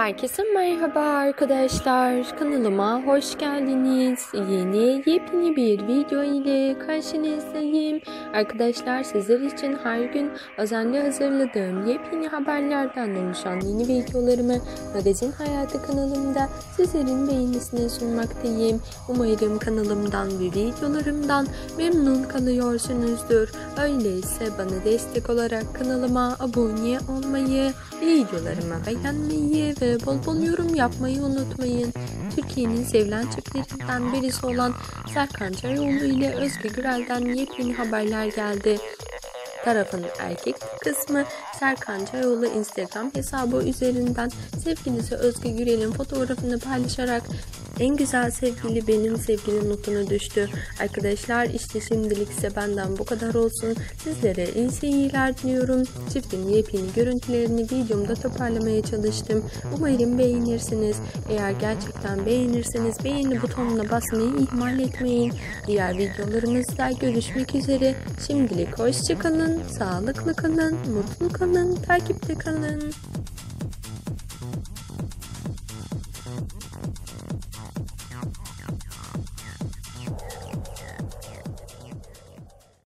Herkese merhaba arkadaşlar. Kanalıma hoş geldiniz. Yeni yepyeni bir video ile karşınızdayım. Arkadaşlar sizler için her gün özenli hazırladığım yepyeni haberlerden oluşan yeni videolarımı Magazin Hayatı kanalımda sizlerin beğenisine sunmaktayım. Umarım kanalımdan ve videolarımdan memnun kalıyorsunuzdur. Öyleyse bana destek olarak kanalıma abone olmayı, videolarımı beğenmeyi ve bol bol yorum yapmayı unutmayın. Türkiye'nin sevilen çiftlerinden birisi olan Serkan Çayoğlu ile Özge Gürel'den yepyeni haberler geldi tarafın erkek kısmı Serkan Çayoğlu Instagram hesabı üzerinden sevgilisi Özge Gürel'in fotoğrafını paylaşarak en güzel sevgili benim sevgili notunu düştü. Arkadaşlar işte şimdilik ise benden bu kadar olsun. Sizlere iyi seyirler diliyorum. Çiftin yepyeni görüntülerini videomda toparlamaya çalıştım. Umarım beğenirsiniz. Eğer gerçekten beğenirseniz beğeni butonuna basmayı ihmal etmeyin. Diğer videolarımızda görüşmek üzere. Şimdilik hoşçakalın, sağlıklı kalın, mutlu kalın, takipte kalın.